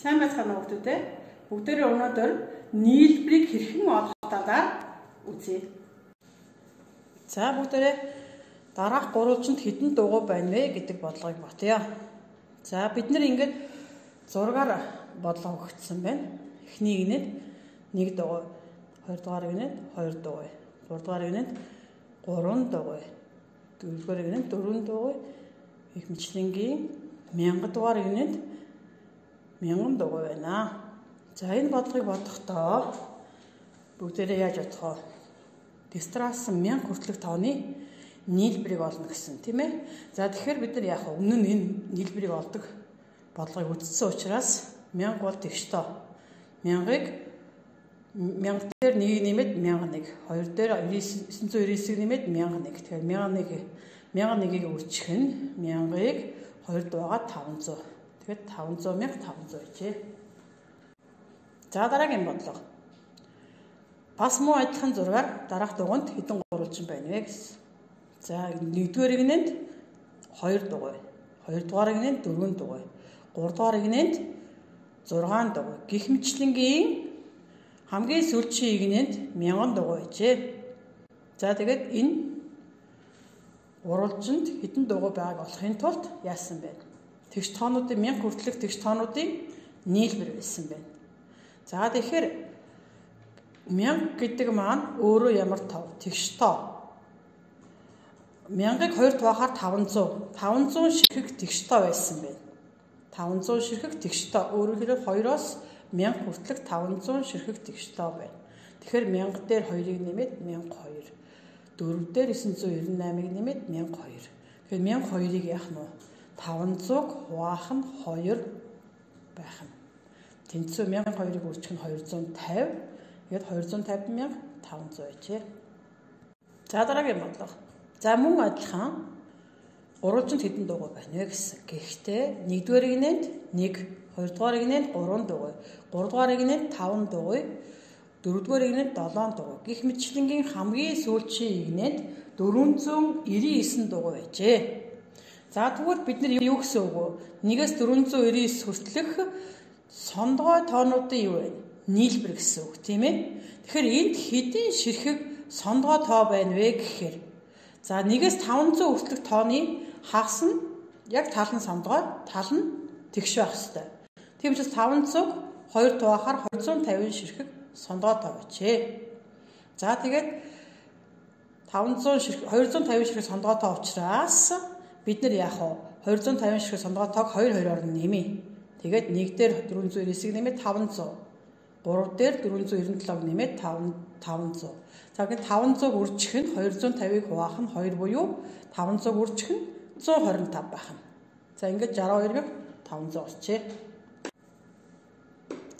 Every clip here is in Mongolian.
Сайн байцгаана уу хүмүүс ээ. Бүгдээрээ өнөөдөр нийлбэрийг хэрхэн олох талаар үзье. За бүгдээрээ дараах гурвалжинд хэдэн дугуй байна вэ гэдэг бодлогыг ботъё. За бид нэр ингээд зургаар бодлого өгсөн байна. Эхнийг нэт 1 дугуй, 2 дугаарыг нэт 2 дугуй, 3 дугаарыг нэт 3 дугуй, 4 дугаарыг нэт 4 дугуй, их мэтлэнгийн 1000 дугаарыг нэт мянган дугуй байна. За энэ бодлогыг бодохдоо бүгдээрээ яаж бодох вэ? Дистрассан 1000 хүртэлх тооны нийлбэрийг олно гэсэн тийм ээ. За тэгэхээр бид нар яг өмнө нь энэ нийлбэрийг олдог бодлогыг үздсэн учраас 1000 бол тэгштөө. 1000-ыг 1000 дээр 1 нэмээд 1001, 2 дээр 999-ийг нэмээд 1001. Тэгэхээр 1001 1001-ийг үржих нь 1000-ыг 2 дугаар 500 Тэгэхээр 500 мянга 500 гэжээ. За дараагийн бодлого. Бас муу адилхан зургаар дараах дугуйнд хэдэн гурвалжин байна вэ гэсэн. За нэгдүгээр игнэнд 2 дугуй, 2 дугаар игнэнд 4 дугуй, 3 дугаар игнэнд 6 дугуй. Гэх мэтлэнгийн хамгийн сүүлчийн игнэнд 1000 дугуй гэжээ. За тэгээд энэ гурвалжинд хэдэн дугуй байгааг олохын тулд яасан бэ? Тэгш тоонуудын 1000 хүртэлх тэгш тоонуудын нийлбэр байсан байна. За тэгэхээр 1000 гэдэг маань өөрөө ямар тав? Тэгш тоо. 1000-ыг 2 тавахаар 500. 500 ширхэг тэгш тоо байсан байна. 500 ширхэг тэгш тоо. Өөрөөр хэлбэл 2-оос 1000 хүртэлх 500 ширхэг тэгш тоо байна. Тэгэхээр 1000 дээр 2-ыг нэмээд 1002. 4 дээр 998-ыг нэмээд 1002. Тэгэхээр 1002-ыг яах нь вэ? 500 хуваах нь 2 байх нь. Тэнцүү 1200-ыг үржих нь 250. Ингээд 250 мянга 500 байжээ. За дараагийн бодлого. За мөн адилхан гурвалжинд хэдэн дугуй байна вэ гэсэн. Гэхдээ нэгдүгээр игнэнд 1, хоёрдугаар игнэнд 3 дугуй, гуравдугаар игнэнд 5 дугуй, дөрөвдүгээр игнэнд 7 дугуй. Гэх мэтлэнгийн хамгийн сүүлчийн игнэнд 499 дугуй байжээ. За тэгвэл бид нар юу гэсэн үг вэ? 1-ээс 499 хүртэлх сондгой тоонуудын юу вэ? Нийлбэр гэсэн үг тийм ээ. Тэгэхээр энд хэдийн ширхэг сондгой тоо байна вэ гэхээр за 1-ээс 500 хүртэлх тооны хагас нь яг тал нь сондгой, тал нь тэгш байх хэвээр. Тийм учраас 500 2 туахаар 250 ширхэг сондгой тоо байжээ. За тэгээд 500 ширхэг 250 ширхэг сондгой тоо учраас бид нар яах вэ? 250 шиг сондгоо тог 2 2-оор нэмье. Тэгээд 1 дээр 499-ийг нэмээд 500. 3 дээр 497-г нэмээд 5 500. За ингээд 500 үржих нь 250-ыг хуваах нь 2 буюу 500 үржих нь 125 байх нь. За ингээд 62500 болчихъя.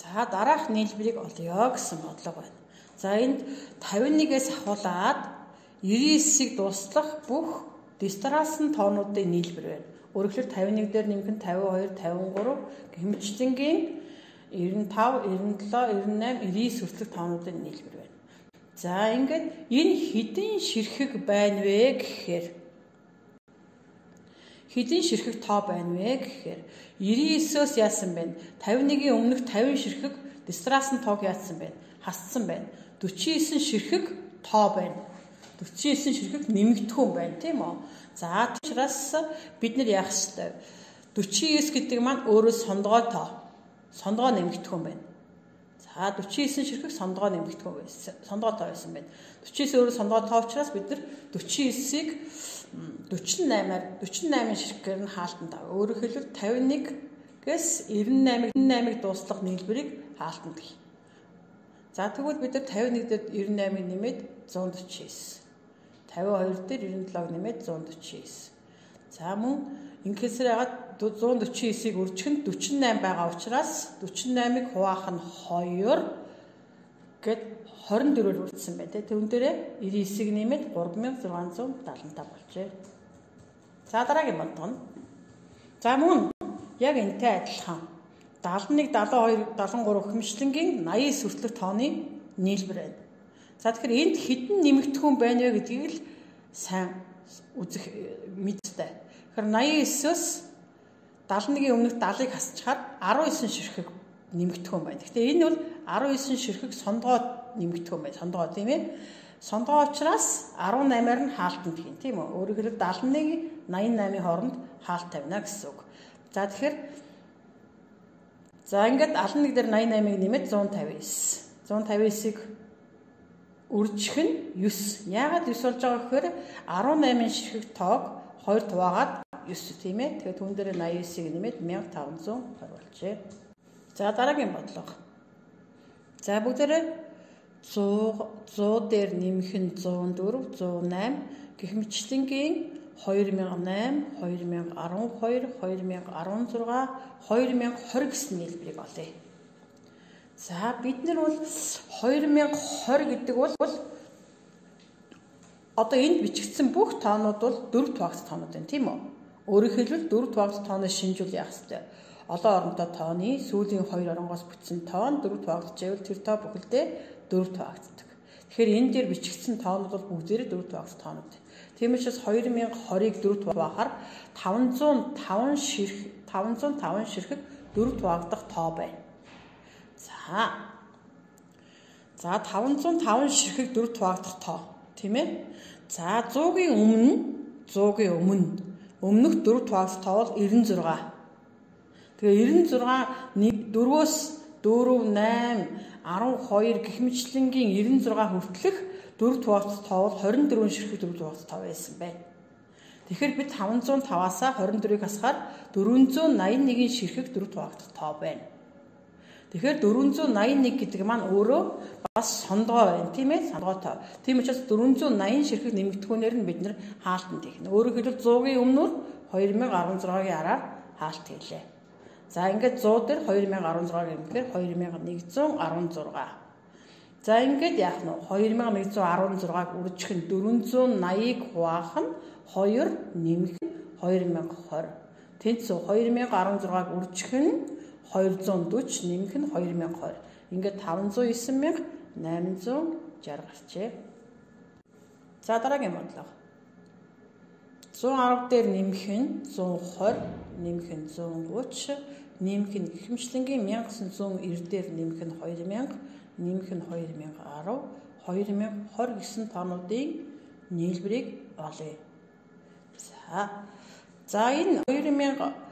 За дараах нийлбэрийг олё гэсэн бодлого байна. За энд 51-ээс ахуулаад 99-ийг дуслах бүх Дистрасн тоонуудын нийлбэр байна. Өөрөөр 51 дээр нэмэх нь 52, 53 гэмчлэнгийн 95, 97, 98, 99 хүртэлх тоонуудын нийлбэр байна. За ингээд энэ хэдийн ширхэг байна вэ гэхээр хэдийн ширхэг тоо байна вэ гэхээр 99-өөс яасан бэ? 51-ийн өмнөх 50 ширхэг дистрасн тоог яатсан байна? Хасцсан байна. 49 ширхэг тоо байна. 49 ширхэг нэмэгдэхүүн байна тийм үү. За учраас бид нар яах ёстой. 49 гэдэг маань өөрөө сондгоо тоо. Сондгоо нэмэгдэхүүн байна. За 49 ширхэг сондгоо нэмэгдэхүүн байсан. Сондгоо тоо байсан байна. 49 өөрөө сондгоо тоо учраас бид нар 49-ийг 48-аар 48 ширхгээр нь хаалтанд аваа. Өөрөөр хэлбэл 51-гээс 98 98-ыг дуустгах нийлбэрийг хаалтанд гэх. За тэгвэл бид нар 51 дээр 98-ыг нэмээд 149 52 дээр 97-г нэмээд 149. За мөн инкесэр ягаад 149-ийг үржих нь 48 байгаа учраас 48-ыг хуваах нь 2 гэд 24-ээр үрдсэн байна те. Тэгүн дээрээ 99-ийг нэмээд 3675 болжээ. За дараагийн нь. За мөн яг энтэй адилхан 71 72 73 хэмжлэнгийн 89 хүртэлх тооны нийлбэр байна. За тэгэхээр энд хідэн нэмэгдэхүүн байна вэ гэдгийг л сайн үзэх мэдтэй. Тэгэхээр 89-өөс 71-ийн өмнөх 70-ыг хасчихаар 19 ширхэг нэмэгдэх юм байна. Гэхдээ энэ бол 19 ширхэг сондгоо нэмэгдэх юм байна. Сондгоо тийм ээ. Сондгоо учраас 18-аар нь хаалтанд хийн тийм үү? Өөрөөр хэлбэл 71 88-ийн хооронд хаалт тавина гэсэн үг. За тэгэхээр за ингээд 11 дээр 88-ыг нэмээд 159. 159-ыг үржих нь 9. Яагаад 9 болж байгаа гэхээр 18-ын ширхэг тоог 2 хуваагаад 9 тийм ээ. Тэгэхээр түүн дээр 89-ыг нэмээд 1520 болжээ. За дараагийн бодлого. За бүгдээрээ 100 100 дээр нэмэх нь 104, 108 гэх мэтлэнгийн 2008, 2012, 2016, 2020 гэсэн нийлбэрийг олъё. За бид нар бол 2020 гэдэг бол одоо энд бичигдсэн бүх тоонууд бол дөрв туагц тоонууд байна тийм үү? Өөрөөр хэлбэл дөрв туагц тооныг шинжүүл яах хэрэгтэй. Олон оронтой тооны сүүлийн хоёр оронгоос бүтсэн тоон дөрв туагдчихвэл тэр тоо бүхэлдээ дөрв туагддаг. Тэгэхээр энэ дээр бичигдсэн тоонууд бол бүгдээрээ дөрв туагц тоонууд. Тийм учраас 2020-ыг дөрв тугаахаар 505 ширх 505 ширхэг дөрв туагдах тоо байна. За. За 505 ширхэг дөрв хуваагдах тоо тийм ээ. За 100-гийн өмнө 100-гийн өмнө өмнөх дөрв хуваагдах тоо бол 96. Тэгээ 96 4-өөс 4 8 12 гэх мэтлэнгийн 96 хүртэлх дөрв хуваагдах тоо бол 24 ширхэг дөрв хуваагдах тоо байсан байна. Тэгэхээр бид 505-аас 24-ийг хасгаар 481 ширхэг дөрв хуваагдах тоо байна. Тэгэхээр 481 гэдэг маань өөрөө бас сондгоо байна тийм ээ сондгоотой. Тийм учраас 480 ширхэг нэмэгдэхүүнээр нь бид нэр хаалтанд хийх. Өөрөөр хэлбэл 100-ийн өмнөр 2016-гийн араар хаалт хийлээ. За ингээд 100 дээр 2016 гэмээр 2116. За ингээд яах нь 2116-г үржих нь 480-ыг хуваах нь 2 нэмэх нь 2020. Тэнцүү 2016-г үржих нь 240 нэмэх нь 2020. Ингээд 509,860 гарчээ. За дараагийн бодлого. 110 дээр нэмэх нь 120, нэмэх нь 130, нэмэх нь гихмшлэнгийн 1990 дээр нэмэх нь 2000, нэмэх нь 2010, 2020 гэсэн тоонуудын нийлбэрийг олъё. За. За энэ 2000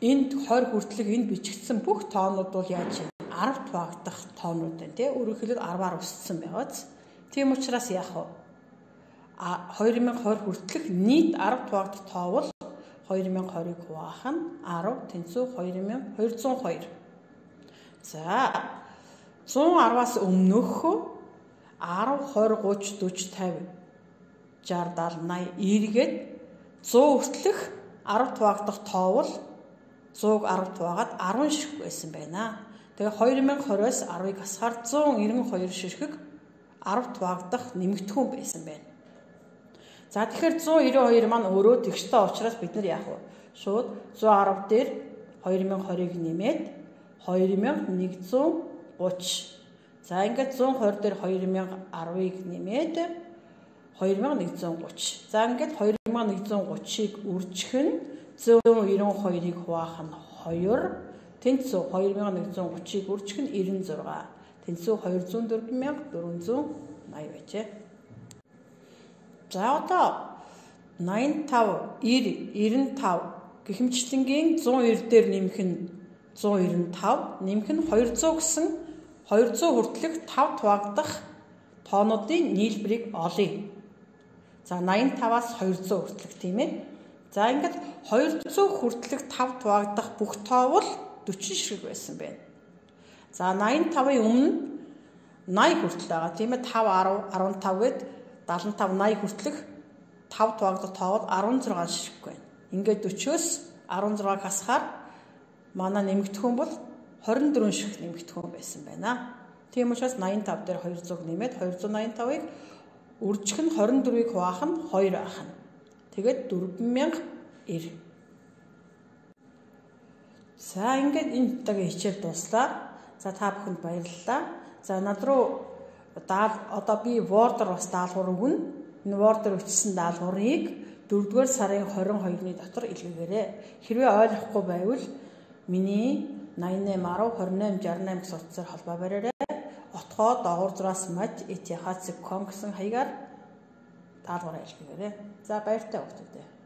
энд 20 хүртэлх энд бичигдсэн бүх тоонууд бол яаж юм? 10 туагдах тоонууд байна тий? Өөрөөр хэлбэл 10-аар өссөн байгааз. Тийм учраас яах вэ? 2020 хүртэлх нийт 10 туагдах тоо бол 2020-ыг хуваах нь 10 тэнцүү 2202 за 110-аас өмнөх 10 20 30 40 50 60 70 80 эргээд 100 хүртэлх 10 туагдах тоо бол 110 туагаад 10 ширхэг байсан байна. Тэгээ 2020-оос 10-ыг хасгаар 192 ширхэг 10 туагдах нэмэгдэхүүн байсан байна. За тэгэхээр 192 маань өөрөө тэгштэй учраас бид нар яах вэ? Шууд 110 дээр 2020-ыг нэмээд 2130. За ингээд 120 дээр 2010-ыг нэмээд 2130. За ингээд 2130-ыг үржих нь 192-ыг хуваах нь 2 тэнцүү 2130-ыг үржих нь 96 тэнцүү 204480 байжээ. За одоо 85 90 95 гихмчлэнгийн 190 дээр нэмэх нь 195 нэмэх нь 200 гэсэн 200 хүртэлх 5 туагдах тоонуудын нийлбэрийг олъё. За 85-аас 200 хүртэлх тийм ээ. За ингээд 200 хүртэлх 5 туагдах бүх тоо бол 40 ширхэг байсан байна. За 85-ын өмнө 80 хүртэл байгаа. Тийм ээ 5 10 15 гээд 75 80 хүртэлх 5 туагдах тоо бол 16 ширхэг байна. Ингээд 40-оос 16-г хасахаар манай нэмэгдэхүүн бол 24 ширхэг нэмэгдэхүүн байсан байна. Тийм учраас 85 дээр 200 нэмээд 285-ыг үржих нь 24-ыг хуваах нь 2 ахна. Тэгээд 4090. За ингээд энэ удаагийн хичээл дуслаа. За та бүхэнд баярлалаа. За над руу даал одоо би Word-ор бас даалгавар өгнө. Энэ Word-ор өчсөн даалгаврыг 4-р сарын 22-ны дотор илгээгээрэй. Хэрвээ ойлгохгүй байвал миний 88 10 28 68 гэсэн утсаар холбоо бариарай. Отгоо доогуур зураас ком гэсэн хаягаар даалгавар хэлхээрэй. За баяртай хүмүүстээ.